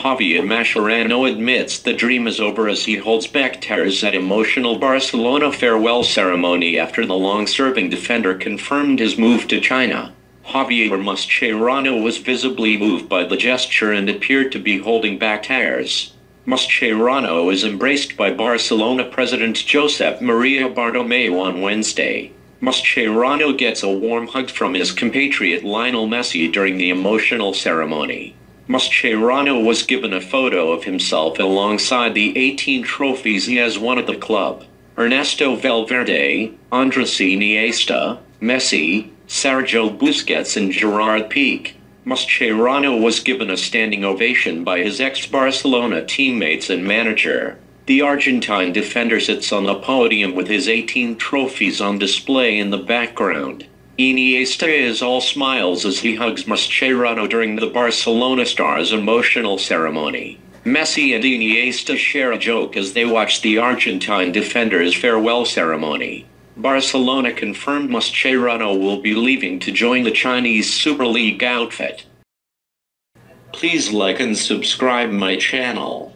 Javier Mascherano admits the dream is over as he holds back tears at emotional Barcelona farewell ceremony after the long-serving defender confirmed his move to China. Javier Mascherano was visibly moved by the gesture and appeared to be holding back tears. Mascherano is embraced by Barcelona president Josep Maria Bartomeu on Wednesday. Mascherano gets a warm hug from his compatriot Lionel Messi during the emotional ceremony. Mascherano was given a photo of himself alongside the 18 trophies he has won at the club. Ernesto Valverde, Andres Iniesta, Messi, Sergio Busquets and Gerard Pique. Mascherano was given a standing ovation by his ex-Barcelona teammates and manager. The Argentine defender sits on the podium with his 18 trophies on display in the background. Iniesta is all smiles as he hugs Mascherano during the Barcelona star's emotional ceremony. Messi and Iniesta share a joke as they watch the Argentine defender's farewell ceremony. Barcelona confirmed Mascherano will be leaving to join the Chinese Super League outfit. Please like and subscribe my channel.